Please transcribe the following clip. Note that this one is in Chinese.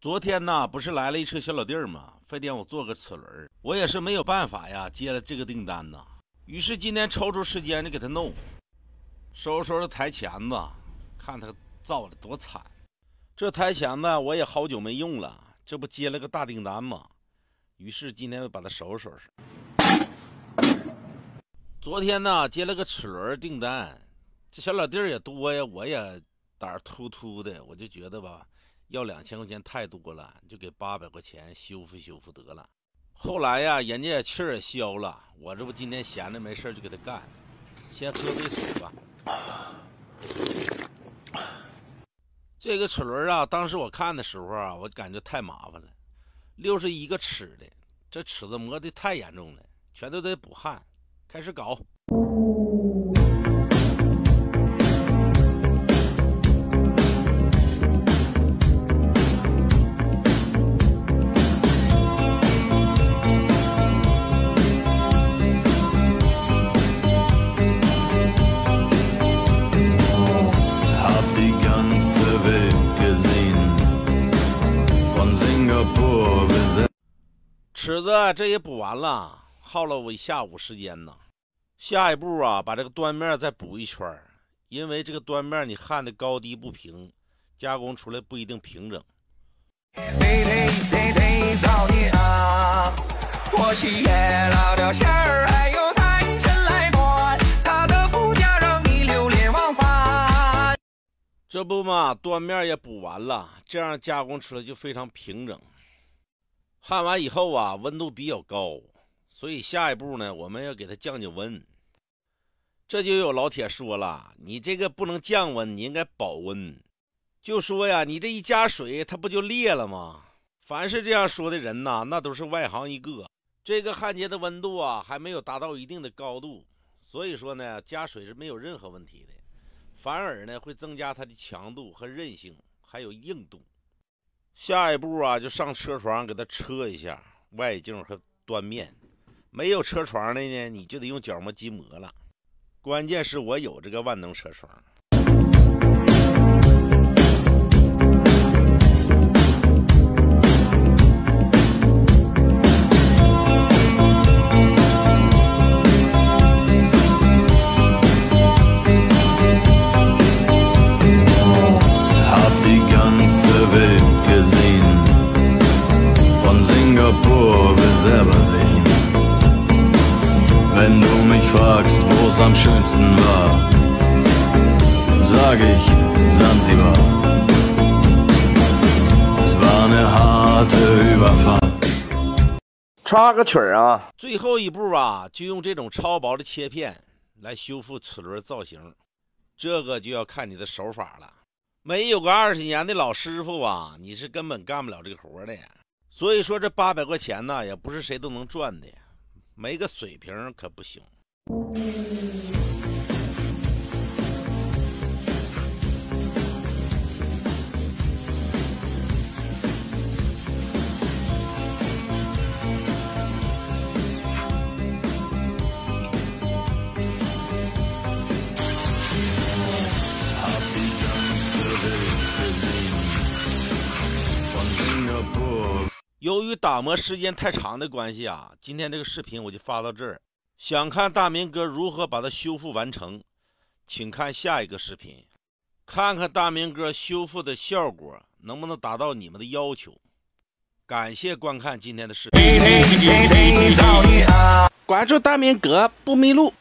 昨天呢，不是来了一车小老弟儿吗？非得让我做个齿轮，我也是没有办法呀，接了这个订单呐。于是今天抽出时间就给他弄，收拾收拾台钳子，看他造的多惨。这台钳子我也好久没用了，这不接了个大订单吗？于是今天就把它收拾收拾。昨天呢，接了个齿轮订单，这小老弟儿也多呀，我也胆儿突突的，我就觉得吧。要两千块钱太多了，就给八百块钱修复修复得了。后来呀，人家气儿也消了，我这不今天闲着没事就给他干。先喝杯水吧。这个齿轮啊，当时我看的时候啊，我感觉太麻烦了。六十一个齿的，这齿子磨的太严重了，全都得补焊。开始搞。尺子这也补完了，耗了我一下午时间呢。下一步啊，把这个端面再补一圈因为这个端面你焊的高低不平，加工出来不一定平整。这不嘛，端面也补完了，这样加工出来就非常平整。焊完以后啊，温度比较高，所以下一步呢，我们要给它降降温。这就有老铁说了，你这个不能降温，你应该保温。就说呀，你这一加水，它不就裂了吗？凡是这样说的人呐，那都是外行一个。这个焊接的温度啊，还没有达到一定的高度，所以说呢，加水是没有任何问题的，反而呢，会增加它的强度和韧性，还有硬度。下一步啊，就上车床给它车一下外径和端面。没有车床的呢，你就得用角磨机磨了。关键是我有这个万能车床。Am schönsten war, sag ich Sansibar. Es war eine harte Überfahrt. 插个曲儿啊！最后一步啊，就用这种超薄的切片来修复齿轮造型，这个就要看你的手法了。没有个二十年的老师傅啊，你是根本干不了这个活的。所以说，这八百块钱呢，也不是谁都能赚的，没个水平可不行。由于打磨时间太长的关系啊，今天这个视频我就发到这儿。想看大明哥如何把它修复完成，请看下一个视频，看看大明哥修复的效果能不能达到你们的要求。感谢观看今天的视频，关注大明哥不迷路。